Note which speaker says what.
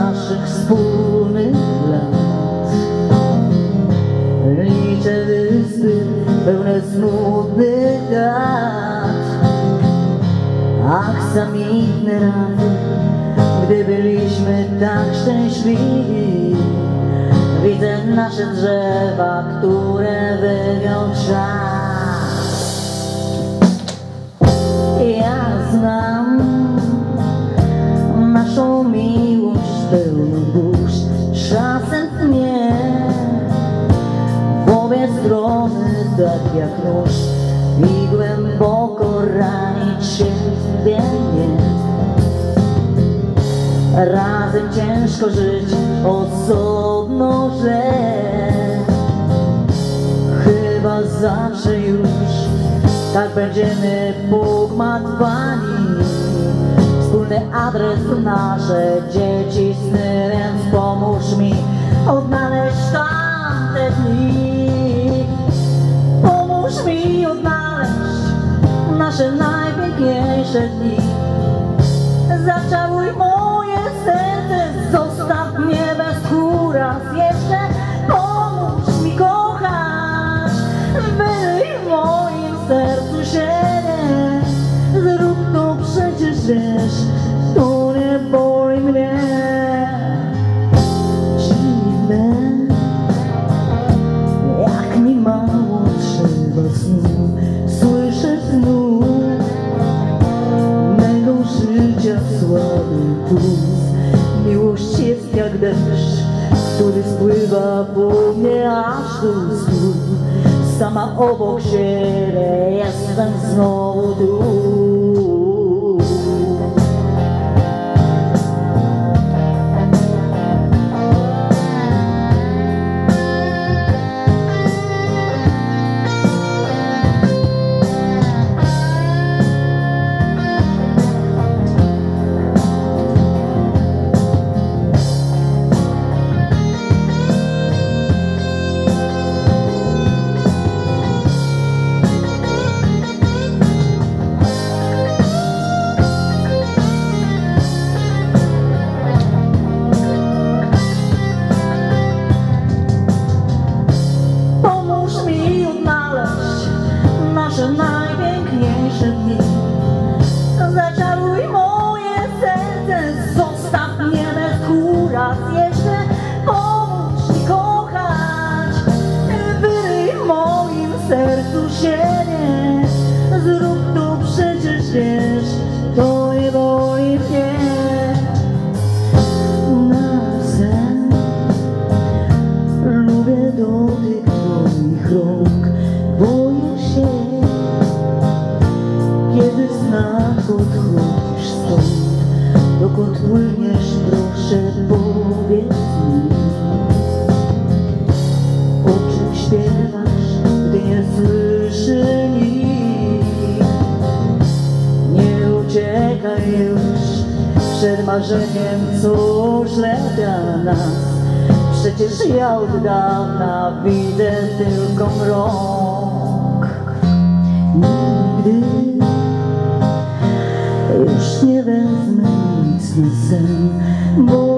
Speaker 1: naszych wspólnych lat. Liczę wyspy pełne smutnych dat, ach samiitne rady, gdy byliśmy tak szczęśliwi. Widzę nasze drzewa, które wywiał czas. Ja znam naszą miłość pełną dusz, czasem tnie w obie strony tak jak nóż i głęboko ranić siebie nie. Razem ciężko żyć, osobno że Chyba zawsze już tak będziemy pogmatwani Wspólny adres, nasze dzieci, sny, więc pomóż mi odnaleźć tamte dni. Pomóż mi odnaleźć nasze najpiękniejsze dni. Zaczaruj moje serce, zostaw mnie bez kuras puls Miłość jest jak deszcz, który spływa po mnie aż do stóp Sama obok siebie jestem znowu tu siebie Zrób to przecież wiesz, to nie boli mnie. Na sen Lubię dotyk twoich rąk. Boję się Kiedy znak odchodzisz stąd. Dokąd płyniesz proszę powiedz już Przed marzeniem co źle dla nas. Przecież ja od dawna widzę tylko mrok. Nigdy już nie wezmę nic na sen Boję